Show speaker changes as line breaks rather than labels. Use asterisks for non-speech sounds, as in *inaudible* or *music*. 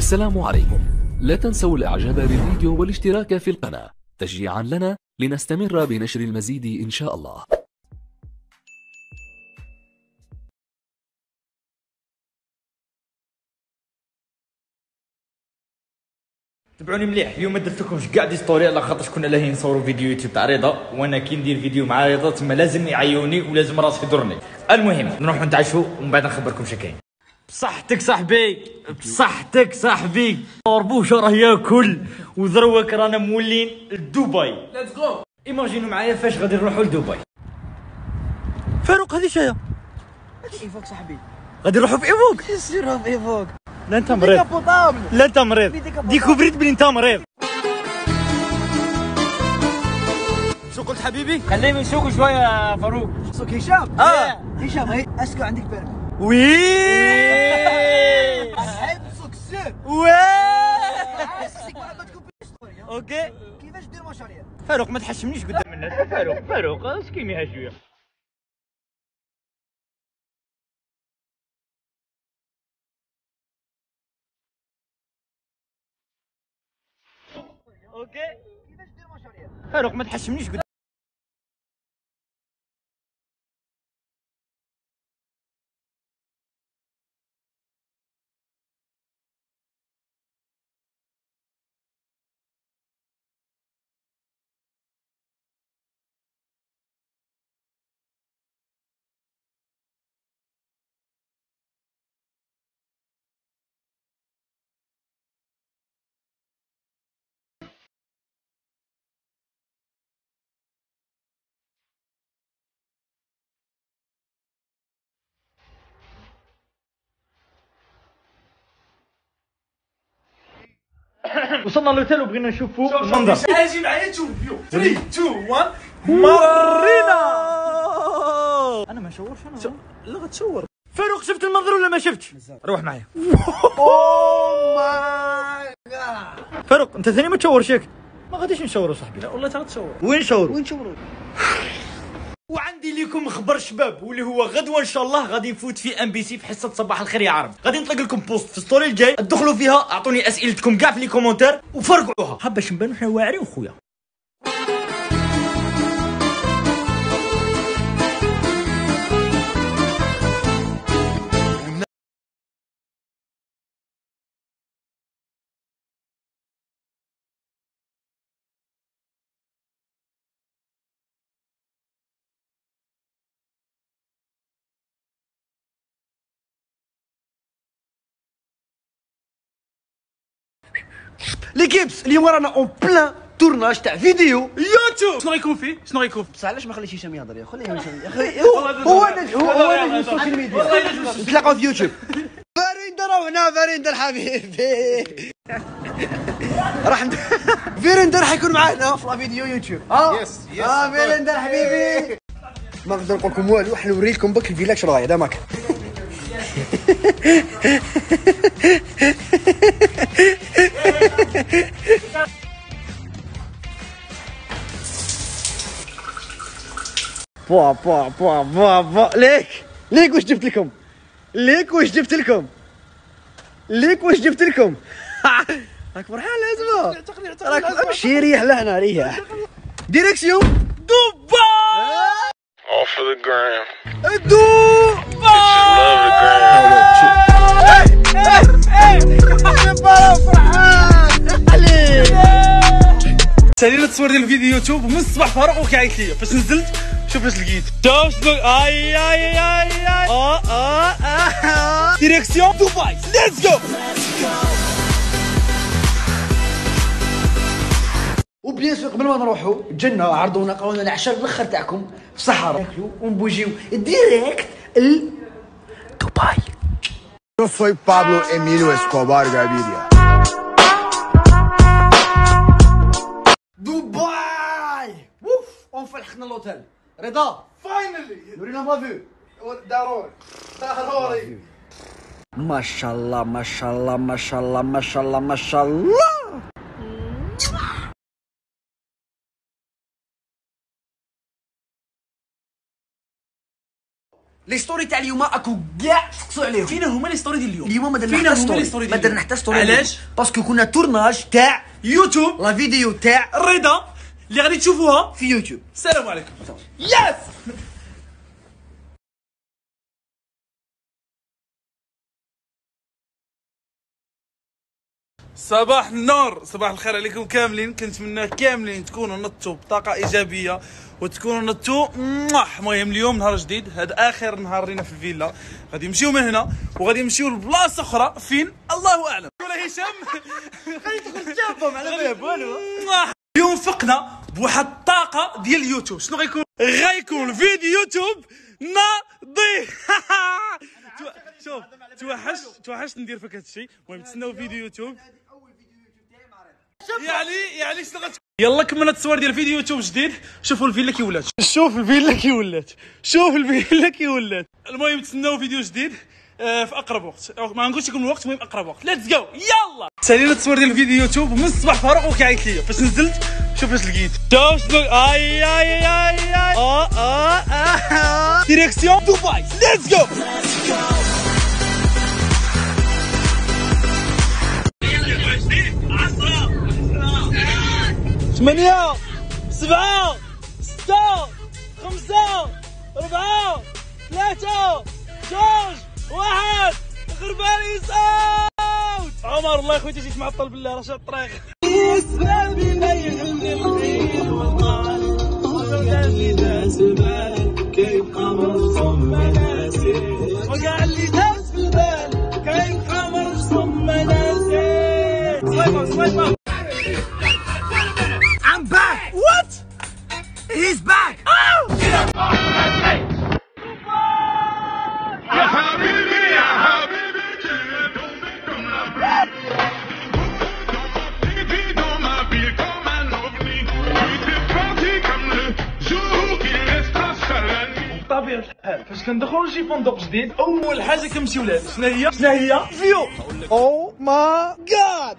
السلام عليكم. لا تنسوا الإعجاب بالفيديو والاشتراك في القناة. تشجيعا لنا لنستمر بنشر المزيد إن شاء الله.
تبعوني مليح. اليوم ما درت لكمش كاع دي story على خاطر كنا لاهين نصوروا فيديو يوتيوب تاع رضا وأنا كي ندير فيديو مع رضا تما لازم يعيوني ولازم راسي يضرني. المهم نروحوا نتعشوا ومن بعد نخبركم شكاين بصحتك صاحبي بصحتك صاحبي. طربوش راه ياكل وذروك رانا مولين لدبي ليتس جو ايماجينوا معايا فاش غادي نروحوا لدبي فاروق هذه شاية.
هذه ايفوك صاحبي.
غادي نروحوا في ايفوك
سيرها في ايفوك
لا انت مريض. لا انت مريض. ديكوفريت بلي انت مريض. شو قلت حبيبي؟
خليه يسوق شوية فاروق. سوق هشام.
آه.
هشام هاي أسكو عندك بيرمي
وي أوكي
كيفاش دير مشاريع
فاروق ما تحشمنيش قدام الناس فاروق فاروق اسكينيها شوية أوكي
كيفاش دير مشاريع
فاروق ما تحشمنيش قدام وصلنا ل l'hôtel وبغينا نشوفوا المنظر
أجي معايا تشوف vue 3 2 1
مرينا أنا ما نشورش أنا
لا غتصور
فاروق شفت المنظر ولا ما شفتش روح معايا
oh my
فاروق انت ثاني ما تشورش ياك ما غاديش نشوروا صاحبي
لا والله ترى تصور
وين نشوروا
وين شغلوا
وعندي لكم خبر شباب واللي هو غدوة إن شاء الله غادي نفوت في ام بي سي في حصة صباح الخير يا عرب. غادي نطلق لكم post في story الجاي ادخلوا فيها أعطوني أسئلتكم كاع في les commentaires وفرقعوها. ها باش نبانو حنا واعرين خويا.
l'équipe اليوم رانا en plein tournage تاع فيديو
يوتيوب شنو رايكم فيه شنو فيه
بصح علاش ما خليتش هشام يهضر يا خليه هشام يا أخي هو هو نجم هو هو نجم ال social media نتلاقاو في يوتيوب فريندا روحنا فريندا الحبيبي راح ند... فيرندا راح يكون معنا في la vidéo يوتيوب آه
yes yes
آه فيرندا الحبيبي ما نقدر نقول لكم والو إحنا نوري لكم بك الفيلا اش راهي دامك بوا *laughs* بوا بوا بوا بوا. ليك ليك واش جبت لكم؟ ليك واش جبت لكم؟ ليك واش جبت لكم؟ *laughs* راك فرحان لازمه راك امشي ريح لهنا ريح. ديريكسيون دبي!
Off of the gram.
دبي.
سالينا التصوير ديال الفيديو يوتيوب من الصباح فاروق وكيعيط ليا فاش نزلت شوف اش لقيت. شوف شنو آي آي آي آي. آه آه آه. direction. دبي. let's go
و bien sûr قبل ما نروحوا جنة عرضونا قالوا لنا العشاء الأخر تاعكم في الصحراء. ناكلوا ونبوجيو. direct ل دبي.
Yo soy Pablo Emilio Escobar Gaviria.
دبي. ووف أون فلحنا لوتيل رضا.
فاينلي
نورينا ما فيو
ضروري. ضروري.
ما شاء الله ما شاء الله ما شاء الله ما شاء الله ما شاء الله les stories تاع اليوم أكو كاع تسقسوا عليهم.
فينا هما les stories ديال اليوم.
اليوم ما درنا
فينا
حتى story
story
ما
ديال
درنا حتى story
علاش؟
parce que كنا tournage تاع
يوتيوب
la vidéo تاع
الرضا اللي غادي تشوفوها
في يوتيوب.
السلام عليكم. yes صباح النور. صباح الخير عليكم كاملين. كنتمنى كاملين تكونوا نطوا بطاقة إيجابية وتكونوا نطوا. المهم اليوم نهار جديد. هذا آخر نهار لينا في الفيلا. غادي نمشيو من هنا وغادي نمشيو لبلاصة أخرى فين؟ الله أعلم. ولا هشام. *laughs* غادي تدخل تشافهم على بالك والو. اليوم فقنا بواحد الطاقة ديال اليوتيوب شنو غيكون؟ غيكون فيديو يوتيوب ناضي. *laughs* شوف توحشت توحشت ندير فيك هذا الشيء. المهم تسناو فيديو يوتيوب. يعني يعني شنو غتكون يلا كملنا التصوير ديال فيديو يوتيوب جديد. شوفوا الفيلا كي ولات شوف الفيلا كي ولات شوف الفيلا كي ولات المهم تسناو فيديو جديد آه، في أقرب وقت. ما نقولش يكون الوقت المهم أقرب وقت. ليتس جو يلا. سالينا التصوير ديال الفيديو يوتيوب من الصباح فاروق وكيعيط ليا. فاش نزلت شوف اش لقيت شوف شنو آي آي آي آي آه آه آه. direction دبي. let's go ثمانية سبعة ستة خمسة أربعة ثلاثة جوج واحد. غربالي صوت عمر الله يا خويا جيت معطل بالله راه شاد الطريق وقع اللي داز في البال كيف قمر صم ناسي بطبيعه الحال. فاش كندخلوا لشي فندق جديد أول حاجة كنمشيو لها. شنو هي؟ شنو هي؟ فيو. أو ما جاد